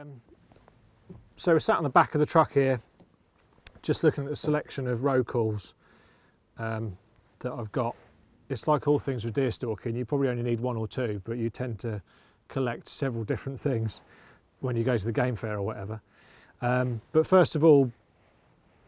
Um, so we're sat on the back of the truck here, just looking at the selection of roe calls um, that I've got. It's like all things with deer stalking, you probably only need one or two, but you tend to collect several different things when you go to the game fair or whatever. Um, but first of all,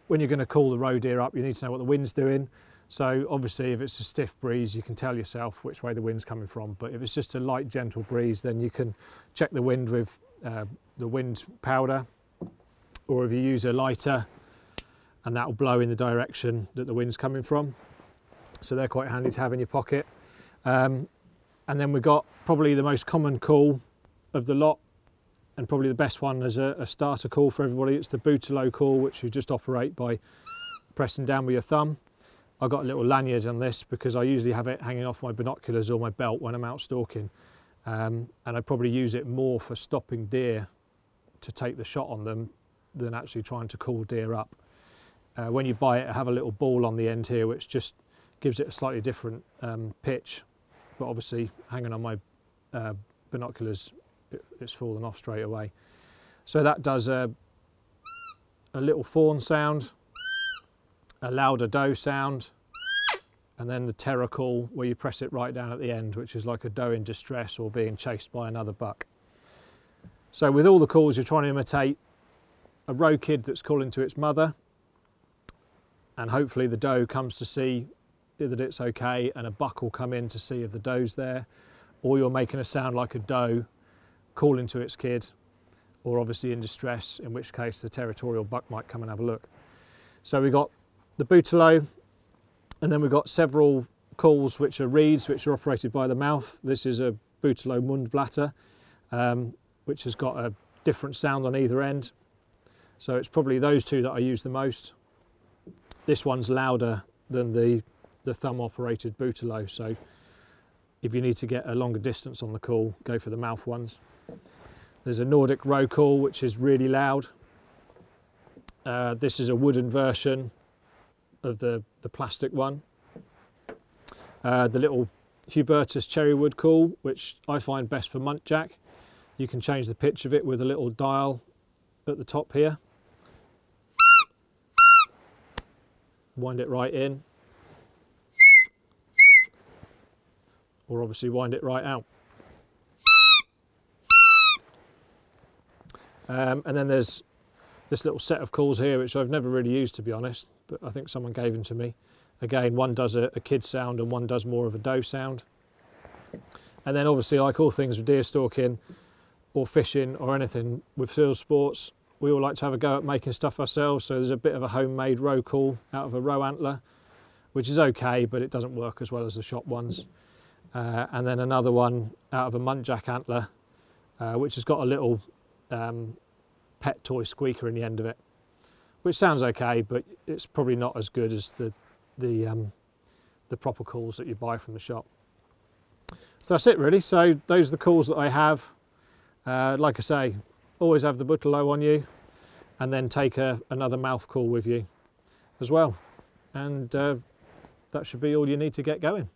when you're going to call the roe deer up, you need to know what the wind's doing. So obviously if it's a stiff breeze, you can tell yourself which way the wind's coming from. But if it's just a light, gentle breeze, then you can check the wind with uh, the wind powder, or if you use a lighter, and that will blow in the direction that the wind's coming from. So they're quite handy to have in your pocket. Um, and then we've got probably the most common call of the lot and probably the best one as a, a starter call for everybody. It's the Buttolo call, which you just operate by pressing down with your thumb. I've got a little lanyard on this because I usually have it hanging off my binoculars or my belt when I'm out stalking. Um, and I probably use it more for stopping deer to take the shot on them than actually trying to call deer up. Uh, when you buy it, I have a little ball on the end here which just gives it a slightly different um, pitch. But obviously hanging on my uh, binoculars, it, it's fallen off straight away. So that does a, a little fawn sound, a louder doe sound, and then the terror call where you press it right down at the end, which is like a doe in distress or being chased by another buck. So with all the calls, you're trying to imitate a roe kid that's calling to its mother, and hopefully the doe comes to see that it's okay, and a buck will come in to see if the doe's there, or you're making a sound like a doe calling to its kid, or obviously in distress, in which case the territorial buck might come and have a look. So we've got the Buttolo, and then we've got several calls which are reeds, which are operated by the mouth. This is a Buttolo Mundblatter, um, which has got a different sound on either end. So it's probably those two that I use the most. This one's louder than the, the thumb operated Buttolo. So if you need to get a longer distance on the call, go for the mouth ones. There's a Nordic roe call, which is really loud. Uh, this is a wooden version of the, the plastic one. Uh, the little Hubertus cherrywood call, which I find best for muntjac. You can change the pitch of it with a little dial at the top here. Wind it right in. Or obviously wind it right out. Um, and then there's this little set of calls here, which I've never really used to be honest, but I think someone gave them to me. Again, one does a, a kid sound and one does more of a doe sound. And then obviously, like all things with deer stalking or fishing or anything with field sports, we all like to have a go at making stuff ourselves. So there's a bit of a homemade roe call out of a roe antler, which is okay, but it doesn't work as well as the shop ones. Uh, and then another one out of a muntjac antler, uh, which has got a little um, pet toy squeaker in the end of it, which sounds okay, but it's probably not as good as the, the, um, the proper calls that you buy from the shop. So that's it really. So those are the calls that I have. Uh, like I say, always have the Buttolo on you and then take a, another mouth call with you as well. And uh, that should be all you need to get going.